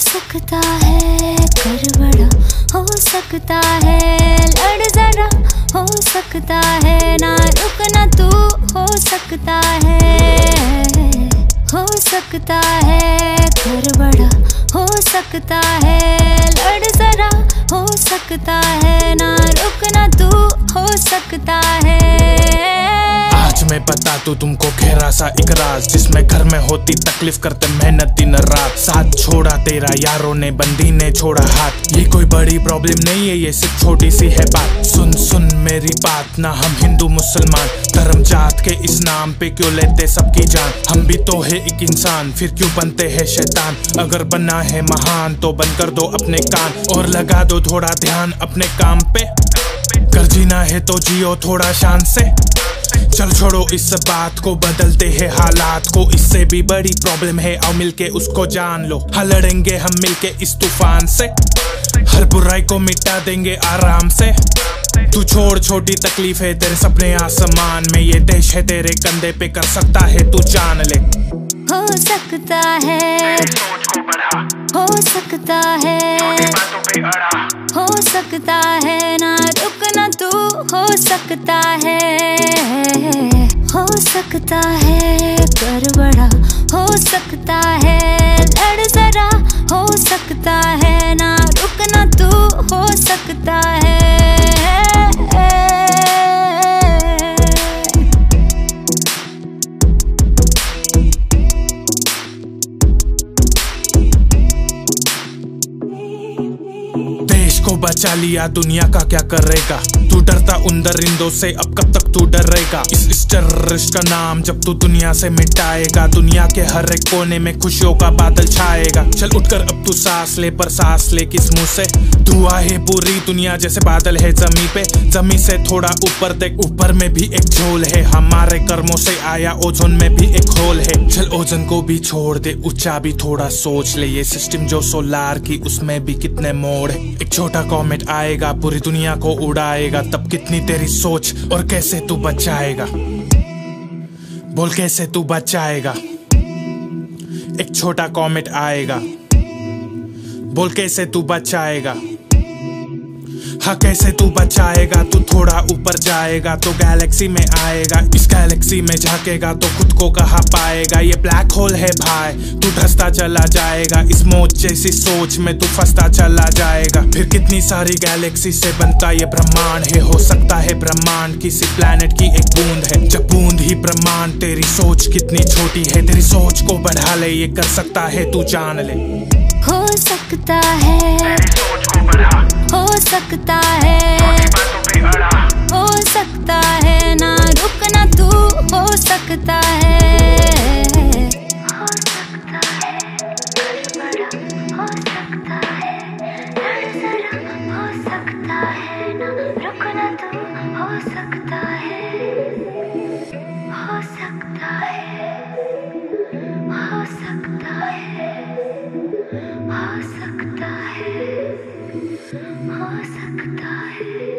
सकता है कर बड़ा हो सकता है, लड़ जरा हो सकता है, ना रुकना तू हो सकता है, हो सकता है कर बड़ा हो सकता है, लड़ जरा हो सकता है, ना रुकना तू हो सकता है। बता तू तुमको गहरा सा एक राज, जिसमें घर में होती तकलीफ़ करते मेहनत दिन रात। साथ छोड़ा तेरा, यारों ने, बंदी ने छोड़ा हाथ। ये कोई बड़ी प्रॉब्लम नहीं है, ये सिर्फ़ छोटी सी है बात। सुन सुन मेरी बात, ना हम हिंदू, मुसलमान। धर्म जात के इस नाम पे क्यों लेते सबकी जान? हम भी तो है एक इंसान, फिर क्यों बनते हैं शैतान? अगर बनना है महान तो बंद कर दो अपने कान। और लगा दो थोड़ा ध्यान अपने काम पे। कर जीना है तो जियो थोड़ा शान से। चल छोड़ो इस बात को बदलते हैं हालात को। इससे भी बड़ी प्रॉब्लम है आओ मिलके उसको जान लो। हाँ लड़ेंगे हम मिलके इस तूफ़ान से। हर बुराई को मिटा देंगे आराम से। तू छोड़ छोटी तकलीफ़ है तेरे सपने आसमान में। ये देश है तेरे कंधे पे कर सकता है तू जान ले। हो सकता है हो सकता है। हो सकता है ना रुकना तू, हो सकता है। हो सकता है कर बड़ा हो सकता है, लड़ जरा, हो सकता है ना रुकना तू, हो सकता है। को बचा लिया दुनिया का क्या करेगा? तू डरता उन दरिंदों से अब कब तक तू डरेगा? इस, इस टेररिस्ट का नाम जब तू दुनिया से मिटाएगा दुनिया के हर एक कोने में खुशियों का बादल छाएगा। चल उठकर अब तू सांस ले पर सांस ले किस मुँह से? धुआँ है पूरी दुनिया जैसे बादल है जमी पे। जमी से थोड़ा ऊपर देख ऊपर में भी एक झोल है। हमारे कर्मों से आया ओजोन में भी एक होल है। चल ओजन को भी छोड़ दे ऊँचा भी थोड़ा सोच ले। ये सिस्टम जो सोलार की उसमें भी कितने मोड़ एक छोटा कॉमेट आएगा, पूरी दुनिया को उड़ाएगा। तब कितनी तेरी सोच और कैसे तू बचाएगा? बोल कैसे तू बचाएगा? एक छोटा कॉमेट आएगा। बोल कैसे तू बचाएगा? हाँ कैसे तू बचाएगा? तू थोड़ा ऊपर जाएगा तो गैलेक्सी में आएगा। इस गैलेक्सी में झाकेगा तो खुद को कहा पाएगा? ये ब्लैक होल है भाई, तू धसता चला जाएगा। इस मौज जैसी सोच में तू फंसता चला जाएगा। फिर कितनी सारी गैलेक्सी से बनता ये ब्रह्मांड है? हो सकता है ब्रह्मांड किसी प्लेनेट की एक बूंद है। जब बूंद ही ब्रह्मांड, तेरी सोच कितनी छोटी है? तेरी सोच को बढ़ा ले, ये कर सकता है तू जान ले। हो सकता है। हो सकता है हो सकता है ना रुकना तू हो सकता है हो सकता है बड़ा हो सकता है हो सकता है ना रुकना तू हो सकता है हो सकता है हो सकता है हो सकता है हो सकता है